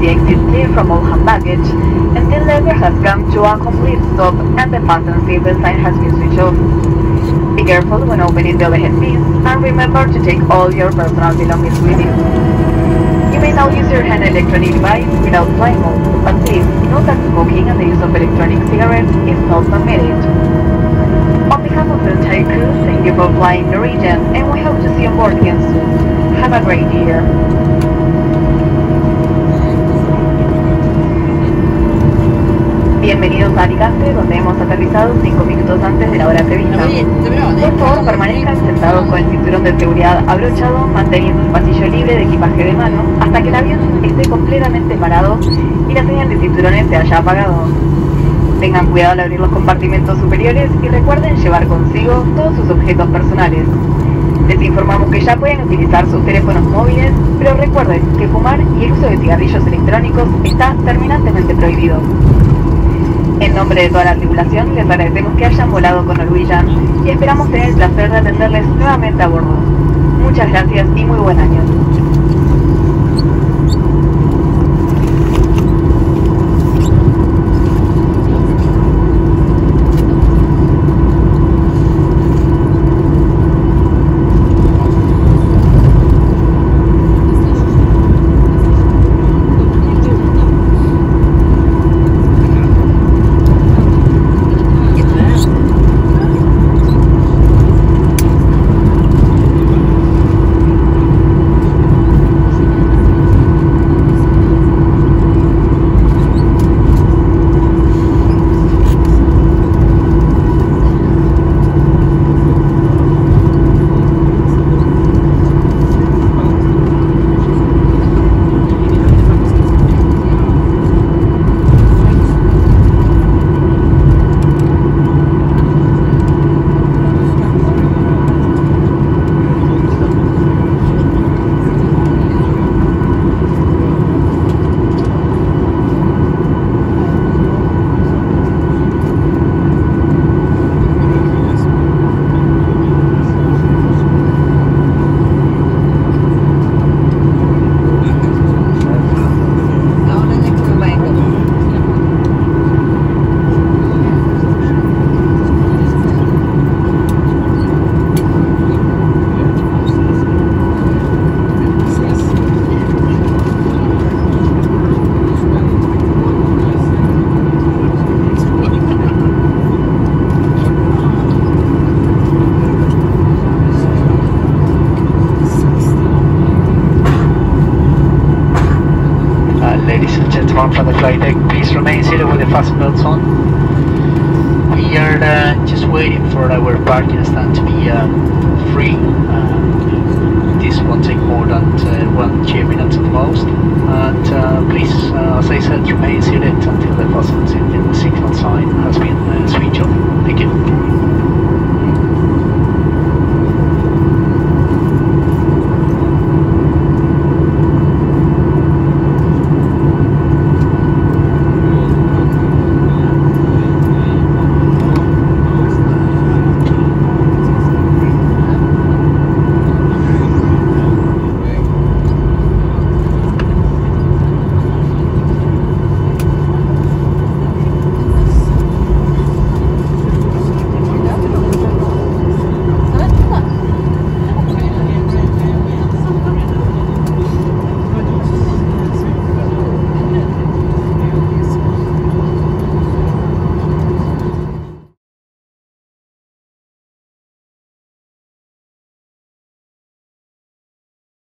emergency exit clear from all hand baggage until the lever has come to a complete stop and the fasten seatbelt sign has been switched off. Be careful when opening the overhead bins and remember to take all your personal belongings with you. You may now use your hand electronic device without flying mode, but please note that smoking and the use of electronic cigarettes is not permitted. On behalf of the entire crew, thank you for flying Norwegian and we hope to see you on board again soon. Have a great year. Bienvenidos a Alicante, donde hemos aterrizado 5 minutos antes de la hora prevista. Por favor, permanezcan sentados con el cinturón de seguridad abrochado, manteniendo el pasillo libre de equipaje de mano hasta que el avión esté completamente parado y la señal de cinturones se haya apagado. Tengan cuidado al abrir los compartimentos superiores y recuerden llevar consigo todos sus objetos personales. Les informamos que ya pueden utilizar sus teléfonos móviles, pero recuerden que fumar y el uso de cigarrillos electrónicos está terminantemente prohibido. En nombre de toda la tripulación, les agradecemos que hayan volado con Norwegian y esperamos tener el placer de atenderles nuevamente a bordo. Muchas gracias y muy buen año. Flight deck, please remain seated with the fasten belts on.